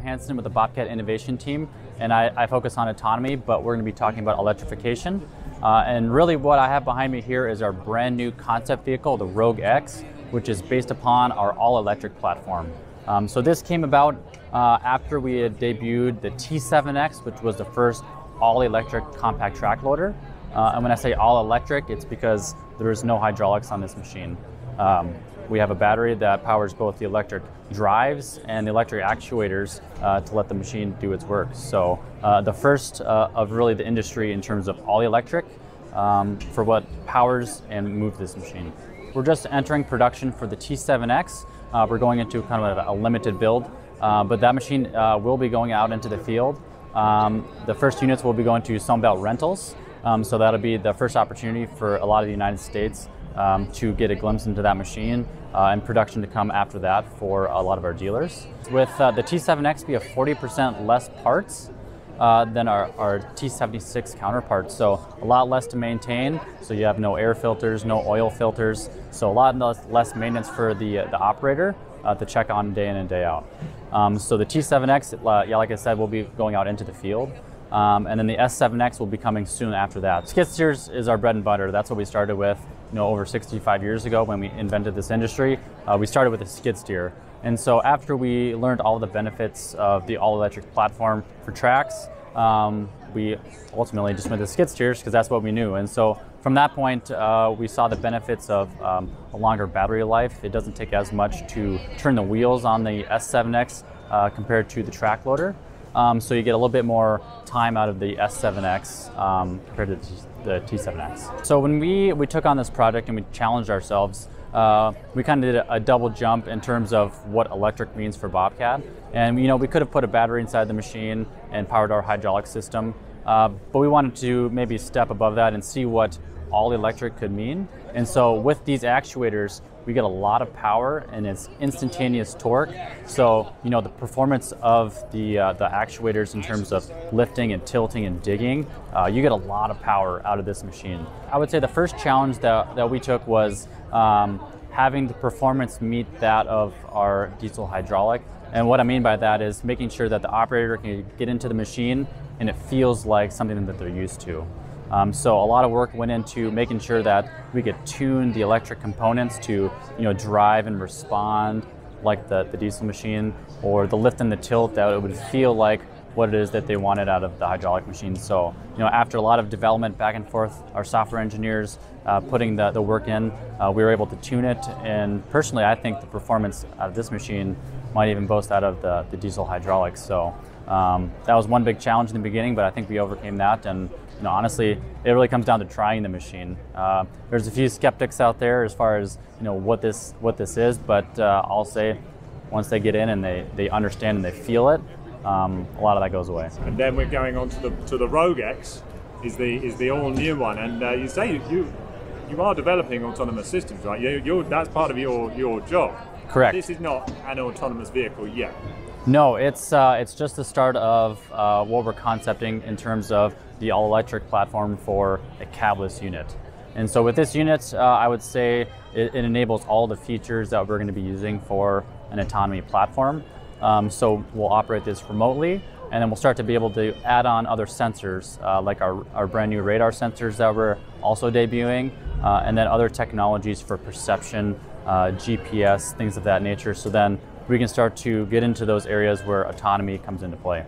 Hanson with the Bobcat Innovation Team, and I, I focus on autonomy, but we're going to be talking about electrification. Uh, and really, what I have behind me here is our brand new concept vehicle, the Rogue X, which is based upon our all electric platform. Um, so, this came about uh, after we had debuted the T7X, which was the first all electric compact track loader. Uh, and when I say all electric, it's because there is no hydraulics on this machine. Um, we have a battery that powers both the electric drives and the electric actuators uh, to let the machine do its work. So uh, the first uh, of really the industry in terms of all electric um, for what powers and moves this machine. We're just entering production for the T7X. Uh, we're going into kind of a, a limited build, uh, but that machine will be going out into the field. Um, the first units will be going to Sunbelt Rentals. Um, so that'll be the first opportunity for a lot of the United States um, to get a glimpse into that machine uh, and production to come after that for a lot of our dealers. With uh, the T7X, we have 40% less parts uh, than our, our T76 counterparts. So a lot less to maintain. So you have no air filters, no oil filters. So a lot less maintenance for the, the operator uh, to check on day in and day out. Um, so the T7X, uh, yeah, like I said, will be going out into the field. Um, and then the S7X will be coming soon after that. Skid steers is our bread and butter. That's what we started with you know, over 65 years ago when we invented this industry. Uh, we started with a skid steer. And so after we learned all the benefits of the all-electric platform for tracks, um, we ultimately just went to skid steers because that's what we knew. And so from that point, uh, we saw the benefits of um, a longer battery life. It doesn't take as much to turn the wheels on the S7X uh, compared to the track loader. Um, so you get a little bit more time out of the S7X um, compared to the T7X. So when we, we took on this project and we challenged ourselves, uh, we kind of did a, a, double jump in terms of what electric means for Bobcat. And you know, we could have put a battery inside the machine and powered our hydraulic system, uh, but we wanted to maybe step above that and see what all electric could mean. And so with these actuators, we get a lot of power and it's instantaneous torque. So, you know, the performance of the, uh, the actuators in terms of lifting and tilting and digging, uh, you get a lot of power out of this machine. I would say the first challenge that, that we took was um, having the performance meet that of our diesel hydraulic. And what I mean by that is making sure that the operator can get into the machine and it feels like something that they're used to. Um, so a lot of work went into making sure that we could tune the electric components to you know drive and respond like the, the diesel machine or the lift and the tilt that it would feel like what it is that they wanted out of the hydraulic machine. So, you know, after a lot of development back and forth, our software engineers uh, putting the, the work in, uh, we were able to tune it. And personally, I think the performance of this machine might even boast out of the, the diesel hydraulics. So um, that was one big challenge in the beginning, but I think we overcame that. And you know, honestly, it really comes down to trying the machine. Uh, there's a few skeptics out there as far as you know what this what this is, but uh, I'll say once they get in and they, they understand and they feel it, um, a lot of that goes away. And then we're going on to the to the Rogue X, is the is the all new one, and uh, you say you you are developing autonomous systems, right? You, you that's part of your your job. Correct. This is not an autonomous vehicle yet. No, it's uh, it's just the start of uh, what we're concepting in terms of the all-electric platform for a cabless unit. And so with this unit, uh, I would say it, it, enables all the features that we're going to be using for an autonomy platform. Um, so we'll operate this remotely, and then we'll start to be able to add on other sensors, uh, like our, our brand new radar sensors that we're also debuting, uh, and then other technologies for perception, uh, GPS, things of that nature. So then we can start to get into those areas where autonomy comes into play.